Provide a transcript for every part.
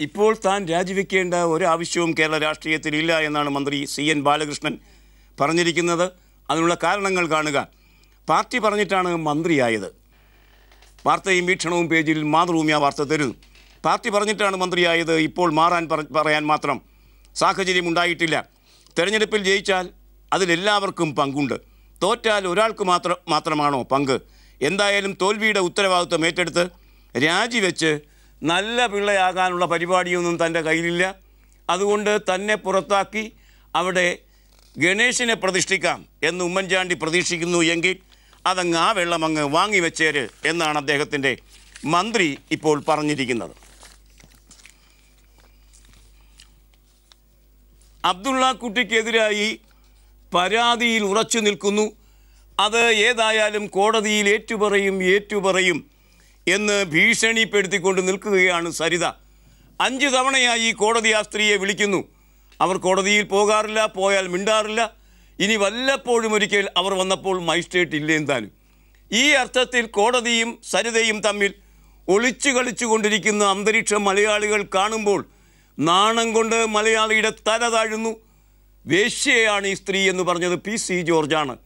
ഇപ്പോൾ താൻ രാജിവെക്കേണ്ട ഒരാവശ്യവും കേരള രാഷ്ട്രീയത്തിൽ ഇല്ല എന്നാണ് മന്ത്രി സി എൻ ബാലകൃഷ്ണൻ പറഞ്ഞിരിക്കുന്നത്. അതിനുള്ള കാരണങ്ങൾ കാണുക. പാർട്ടി പറഞ്ഞിട്ടാണ് മന്ത്രിയായത്. വാർത്തയും വീക്ഷണവും പേജിൽ മാതൃഭൂമി ആ വാർത്ത തരുന്നു. പാർട്ടി പറഞ്ഞിട്ടാണ് മന്ത്രിയായത്. ഇപ്പോൾ മാറാൻ പറയാൻ മാത്രം സാഹചര്യം ഉണ്ടായിട്ടില്ല. തെരഞ്ഞെടുപ്പിൽ ജയിച്ചാൽ അതിലെല്ലാവർക്കും പങ്കുണ്ട്. തോറ്റാൽ ഒരാൾക്ക് മാത്രം മാത്രമാണോ പങ്ക്? എന്തായാലും തോൽവിയുടെ ഉത്തരവാദിത്വം ഏറ്റെടുത്ത് രാജിവെച്ച് നല്ല പിള്ളയാകാനുള്ള പരിപാടിയൊന്നും തന്റെ കയ്യിലില്ല. അതുകൊണ്ട് തന്നെ പുറത്താക്കി അവിടെ ഗണേശനെ പ്രതിഷ്ഠിക്കാം എന്ന് ഉമ്മൻചാണ്ടി പ്രതീക്ഷിക്കുന്നു എങ്കിൽ അതങ്ങ് ആ വെള്ളം അങ്ങ് വാങ്ങിവെച്ചേര് എന്നാണ് അദ്ദേഹത്തിന്റെ മന്ത്രി ഇപ്പോൾ പറഞ്ഞിരിക്കുന്നത്. അബ്ദുള്ള കുട്ടിക്കെതിരായി പരാതിയിൽ ഉറച്ചു നിൽക്കുന്നു. അത് ഏതായാലും കോടതിയിൽ ഏറ്റുപറയും ഏറ്റുപറയും. എന്ന് ഭീഷണിപ്പെടുത്തിക്കൊണ്ട് നിൽക്കുകയാണ് സരിത. അഞ്ച് തവണയായി കോടതി ആ സ്ത്രീയെ വിളിക്കുന്നു. അവർ കോടതിയിൽ പോകാറില്ല പോയാൽ മിണ്ടാറില്ല. ഇനി വല്ലപ്പോഴും ഒരിക്കൽ അവർ വന്നപ്പോൾ മജിസ്ട്രേറ്റ് ഇല്ലേന്താനും ഈ അർത്ഥത്തിൽ കോടതിയും സരിതയും തമ്മിൽ ഒളിച്ചു കളിച്ചു കൊണ്ടിരിക്കുന്ന അന്തരീക്ഷം മലയാളികൾ കാണുമ്പോൾ നാണം കൊണ്ട് മലയാളിയുടെ തല താഴുന്നു. വേശ്യയാണ് ഈ സ്ത്രീ എന്ന് പറഞ്ഞത് പി സി ജോർജാണ്.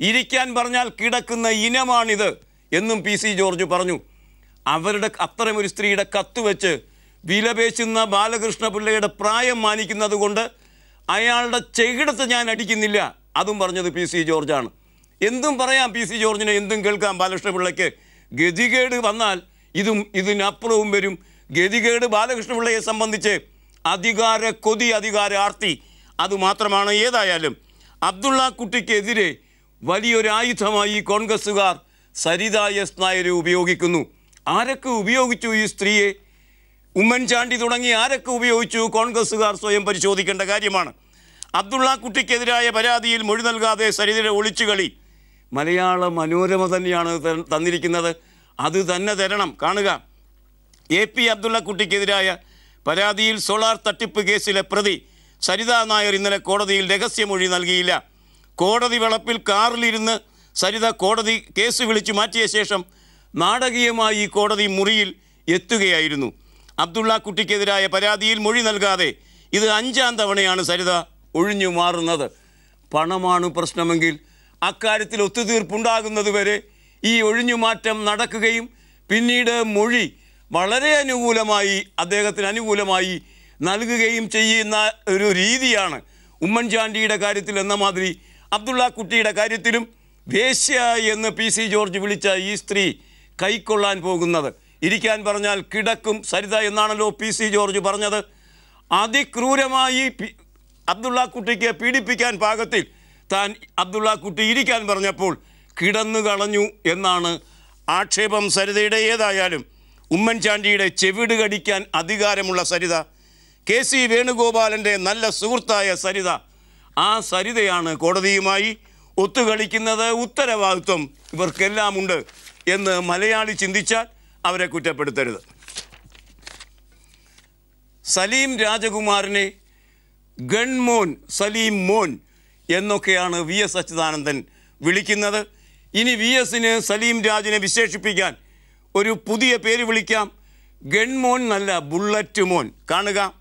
ഇരിക്കാൻ പറഞ്ഞാൽ കിടക്കുന്ന ഇനമാണിത് എന്നും പി സി ജോർജ് പറഞ്ഞു. അവരുടെ അത്തരമൊരു സ്ത്രീയുടെ കത്ത് വെച്ച് വിലപേശുന്ന ബാലകൃഷ്ണ പിള്ളയുടെ പ്രായം മാനിക്കുന്നത് കൊണ്ട് അയാളുടെ ചെകിടത്ത് ഞാൻ അടിക്കുന്നില്ല. അതും പറഞ്ഞത് പി സി ജോർജാണ്. എന്തും പറയാം പി സി ജോർജിനെ എന്തും കേൾക്കാം ബാലകൃഷ്ണ പിള്ളയ്ക്ക് ഗതികേട് വന്നാൽ ഇതും ഇതിനപ്പുറവും വരും. ഗതികേട് ബാലകൃഷ്ണ പിള്ളയെ സംബന്ധിച്ച് അധികാര കൊതി അധികാര ആർത്തി അതുമാത്രമാണ് ഏതായാലും. അബ്ദുള്ള കുട്ടിക്കെതിരെ വലിയൊരു ആയുധമായി കോൺഗ്രസ്സുകാർ സരിത എസ് ഉപയോഗിക്കുന്നു. ആരൊക്കെ ഉപയോഗിച്ചു ഈ സ്ത്രീയെ? ഉമ്മൻചാണ്ടി തുടങ്ങി ആരൊക്കെ ഉപയോഗിച്ചു? കോൺഗ്രസ്സുകാർ സ്വയം പരിശോധിക്കേണ്ട കാര്യമാണ്. അബ്ദുള്ള കുട്ടിക്കെതിരായ പരാതിയിൽ മൊഴി നൽകാതെ സരിതയുടെ ഒളിച്ചുകളി. മലയാള മനോരമ തന്നെയാണ് തന്നിരിക്കുന്നത്. അത് തന്നെ തരണം. കാണുക. എ പി അബ്ദുള്ള കുട്ടിക്കെതിരായ പരാതിയിൽ സോളാർ തട്ടിപ്പ് കേസിലെ പ്രതി. സരിത നായർ ഇന്നലെ കോടതിയിൽ രഹസ്യമൊഴി നൽകിയില്ല. കോടതി വളപ്പിൽ കാറിലിരുന്ന് സരിത കോടതി കേസ് വിളിച്ചു മാറ്റിയ ശേഷം നാടകീയമായി ഈ കോടതി മുറിയിൽ എത്തുകയായിരുന്നു. അബ്ദുള്ള കുട്ടിക്കെതിരായ പരാതിയിൽ മൊഴി നൽകാതെ ഇത് അഞ്ചാം തവണയാണ് സരിത ഒഴിഞ്ഞു മാറുന്നത്. പണമാണ് പ്രശ്നമെങ്കിൽ അക്കാര്യത്തിൽ ഒത്തുതീർപ്പുണ്ടാകുന്നതുവരെ ഈ ഒഴിഞ്ഞുമാറ്റം നടക്കുകയും പിന്നീട് മൊഴി വളരെ അനുകൂലമായി അദ്ദേഹത്തിന് അനുകൂലമായി നൽകുകയും ചെയ്യുന്ന ഒരു രീതിയാണ് ഉമ്മൻചാണ്ടിയുടെ കാര്യത്തിൽ എന്ന മാതിരി അബ്ദുള്ള കുട്ടിയുടെ കാര്യത്തിലും വേശ്യ എന്ന് പി സി ജോർജ് വിളിച്ച ഈ സ്ത്രീ കൈക്കൊള്ളാൻ പോകുന്നത്. ഇരിക്കാൻ പറഞ്ഞാൽ കിടക്കും സരിത എന്നാണല്ലോ പി സി ജോർജ് പറഞ്ഞത്. അതിക്രൂരമായി അബ്ദുള്ള കുട്ടിക്ക് പീഡിപ്പിക്കാൻ പാകത്തിൽ താൻ അബ്ദുള്ള കുട്ടി ഇരിക്കാൻ പറഞ്ഞപ്പോൾ കിടന്നു കളഞ്ഞു എന്നാണ് ആക്ഷേപം സരിതയുടെ ഏതായാലും. ഉമ്മൻചാണ്ടിയുടെ ചെവിട് കടിക്കാൻ അധികാരമുള്ള സരിത. കെ സി വേണുഗോപാലന്റെ നല്ല സുഹൃത്തായ സരിത. ആ സരിതയാണ് കോടതിയുമായി ഒത്തുകളിക്കുന്നത്. ഉത്തരവാദിത്വം ഇവർക്കെല്ലാം ഉണ്ട് എന്ന് മലയാളി ചിന്തിച്ചാൽ അവരെ കുറ്റപ്പെടുത്തരുത്. സലീം രാജകുമാറിനെ ഗൺമോൻ സലീം മോൻ എന്നൊക്കെയാണ് വി എസ് അച്യുതാനന്ദൻ വിളിക്കുന്നത്. ഇനി വി എസിന് സലീം രാജിനെ വിശേഷിപ്പിക്കാൻ ഒരു പുതിയ പേര് വിളിക്കാം. ഗൺമോൻ എന്നല്ല ബുള്ളറ്റ് മോൻ. കാണുക.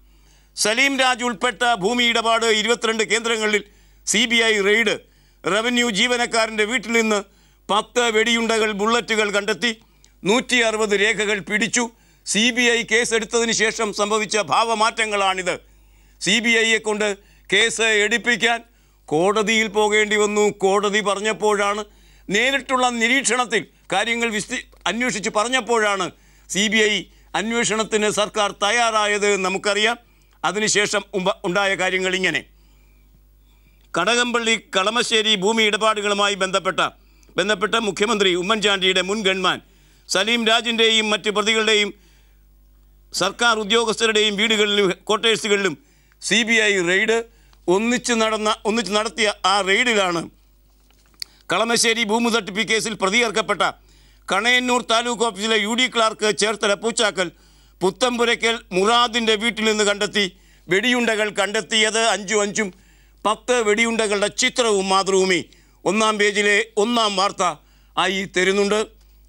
സലീം രാജ് ഉൾപ്പെട്ട ഭൂമി ഇടപാട് ഇരുപത്തിരണ്ട് കേന്ദ്രങ്ങളിൽ C B I raid. Revenue ജീവനക്കാരന്റെ വീട്ടിൽ നിന്ന് പത്ത് വെടിയുണ്ടകൾ ബുള്ളറ്റുകൾ കണ്ടെത്തി നൂറ്റി അറുപത് രേഖകൾ പിടിച്ചു. സി ബി ഐ കേസെടുത്തതിന് ശേഷം സംഭവിച്ച ഭാവമാറ്റങ്ങളാണിത്. സി ബി ഐയെ കൊണ്ട് കേസ് എടുപ്പിക്കാൻ കോടതിയിൽ പോകേണ്ടി വന്നു. കോടതി പറഞ്ഞപ്പോഴാണ് നേരിട്ടുള്ള നിരീക്ഷണത്തിൽ കാര്യങ്ങൾ വിസ്തി അന്വേഷിച്ച് പറഞ്ഞപ്പോഴാണ് സി ബി ഐ അന്വേഷണത്തിന് സർക്കാർ തയ്യാറായത് നമുക്കറിയാം. അതിനുശേഷം ഉണ്ടായ കാര്യങ്ങൾ ഇങ്ങനെ കടകംപള്ളി കളമശ്ശേരി ഭൂമി ഇടപാടുകളുമായി ബന്ധപ്പെട്ട ബന്ധപ്പെട്ട മുഖ്യമന്ത്രി ഉമ്മൻചാണ്ടിയുടെ മുൻ ഗൺമാൻ സലീം രാജിന്റെയും മറ്റ് പ്രതികളുടെയും സർക്കാർ ഉദ്യോഗസ്ഥരുടെയും വീടുകളിലും ക്വാർട്ടേഴ്സുകളിലും സി ബി ഐ റെയ്ഡ് ഒന്നിച്ച് നടന്ന ഒന്നിച്ച് നടത്തിയ ആ റെയ്ഡിലാണ് കളമശ്ശേരി ഭൂമി തട്ടിപ്പ് കേസിൽ പ്രതിയേർക്കപ്പെട്ട കണയന്നൂർ താലൂക്ക് ഓഫീസിലെ U D clerk Cherthala Poochakkal Puthampurakkal മുറാദിന്റെ വീട്ടിൽ നിന്ന് കണ്ടെത്തി വെടിയുണ്ടകൾ കണ്ടെത്തിയത് അഞ്ചും അഞ്ചും പത്ത് വെടിയുണ്ടകളുടെ ചിത്രവും മാതൃഭൂമി ഒന്നാം പേജിലെ ഒന്നാം വാർത്ത ആയി തരുന്നുണ്ട്.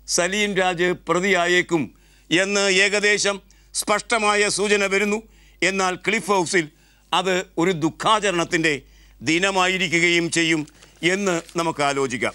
സലീം രാജ് പ്രതിയായേക്കും എന്ന് ഏകദേശം സ്പഷ്ടമായ സൂചന വരുന്നു. എന്നാൽ ക്ലിഫ് ഹൗസിൽ അത് ഒരു ദുഃഖാചരണത്തിന്റെ ദിനമായിരിക്കുകയും ചെയ്യും എന്ന് നമുക്ക് ആലോചിക്കാം.